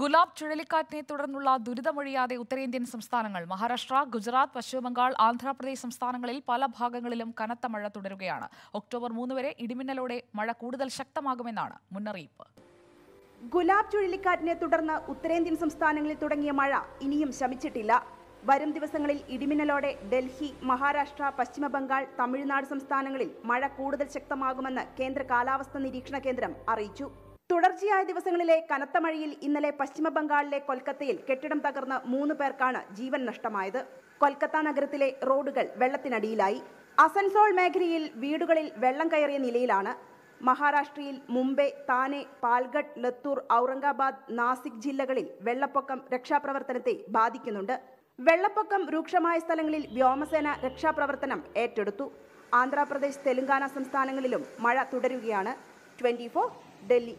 ഗുലാബ് ചുഴലിക്കാറ്റിനെ തുടർന്നുള്ള ദുരിതമൊഴിയാതെ ഉത്തരേന്ത്യൻ സംസ്ഥാനങ്ങൾ മഹാരാഷ്ട്ര ഗുജറാത്ത് പശ്ചിമബംഗാൾ ആന്ധ്രാപ്രദേശ് സംസ്ഥാനങ്ങളിൽ പല ഭാഗങ്ങളിലും കനത്ത മഴ തുടരുകയാണ്. ഒക്ടോബർ മൂന്ന് വരെ ഇടിമിന്നലോടെ മഴ കൂടുതൽ ശക്തമാകുമെന്നാണ് മുന്നറിയിപ്പ്. ഗുലാബ് ചുഴലിക്കാറ്റിനെ തുടർന്ന് ഉത്തരേന്ത്യൻ സംസ്ഥാനങ്ങളിൽ തുടങ്ങിയ മഴ ഇനിയും ശമിച്ചിട്ടില്ല. വരും ദിവസങ്ങളിൽ ഇടിമിന്നലോടെ ഡൽഹി മഹാരാഷ്ട്ര പശ്ചിമബംഗാൾ തമിഴ്നാട് സംസ്ഥാനങ്ങളിൽ മഴ കൂടുതൽ ശക്തമാകുമെന്ന് കേന്ദ്ര കാലാവസ്ഥാ നിരീക്ഷണ കേന്ദ്രം അറിയിച്ചു. തുടർച്ചയായ ദിവസങ്ങളിലെ കനത്ത മഴയിൽ ഇന്നലെ പശ്ചിമ ബംഗാളിലെ കൊൽക്കത്തയിൽ കെട്ടിടം തകർന്ന് മൂന്ന് പേർക്കാണ് ജീവൻ നഷ്ടമായത്. കൊൽക്കത്ത നഗരത്തിലെ റോഡുകൾ വെള്ളത്തിനടിയിലായി. അസൻസോൾ മേഖലയിൽ വീടുകളിൽ വെള്ളം കയറിയ നിലയിലാണ്. മഹാരാഷ്ട്രയിൽ മുംബൈ താനെ പാൽഗഡ് ലത്തൂർ ഔറംഗാബാദ് നാസിക് ജില്ലകളിൽ വെള്ളപ്പൊക്കം രക്ഷാപ്രവർത്തനത്തെ ബാധിക്കുന്നുണ്ട്. വെള്ളപ്പൊക്കം രൂക്ഷമായ സ്ഥലങ്ങളിൽ വ്യോമസേന രക്ഷാപ്രവർത്തനം ഏറ്റെടുത്തു. ആന്ധ്രാപ്രദേശ് തെലങ്കാന സംസ്ഥാനങ്ങളിലും മഴ തുടരുകയാണ്. ട്വന്റി ഡൽഹി.